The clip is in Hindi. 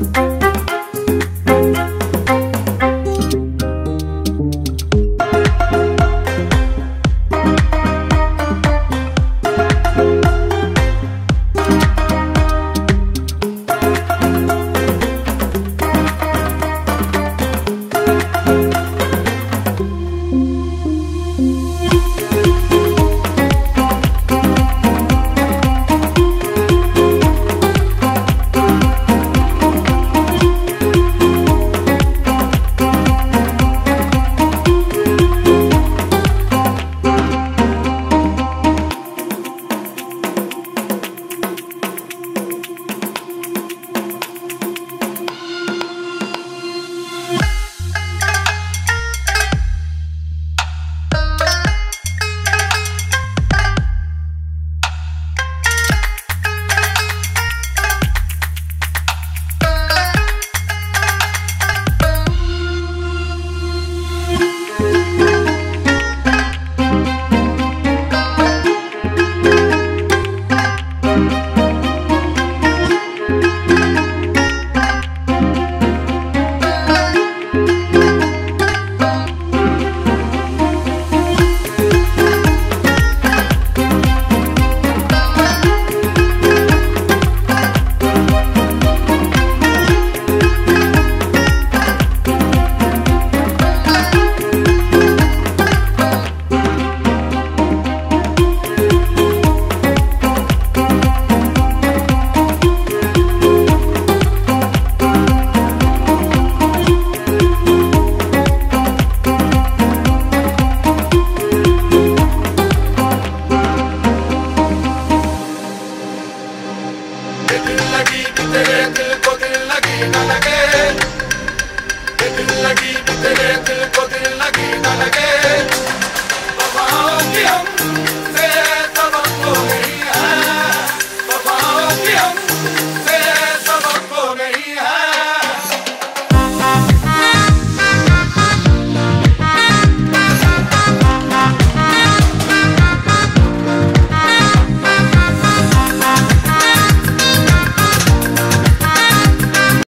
Bye. दिल लगी तेरे दिल को दिल लगी न लगे हम